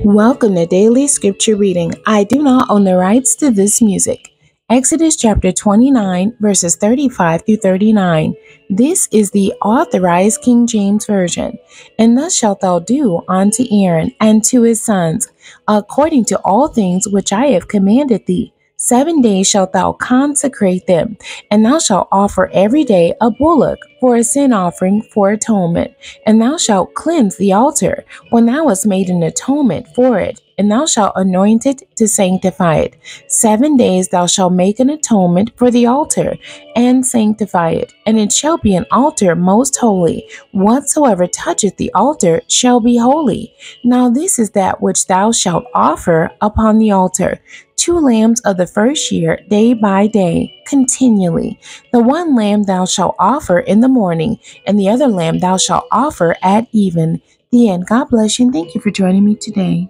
Welcome to Daily Scripture Reading. I do not own the rights to this music. Exodus chapter 29, verses 35 through 39. This is the authorized King James Version. And thus shalt thou do unto Aaron and to his sons, according to all things which I have commanded thee. Seven days shalt thou consecrate them, and thou shalt offer every day a bullock for a sin offering for atonement. And thou shalt cleanse the altar when thou hast made an atonement for it, and thou shalt anoint it to sanctify it. Seven days thou shalt make an atonement for the altar and sanctify it, and it shall be an altar most holy. Whatsoever toucheth the altar shall be holy. Now this is that which thou shalt offer upon the altar two lambs of the first year, day by day, continually. The one lamb thou shalt offer in the morning, and the other lamb thou shalt offer at even. The end. God bless you, and thank you for joining me today.